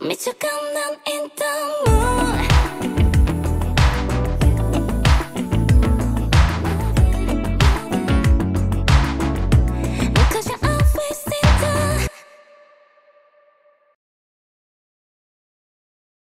Mitt you kan in inte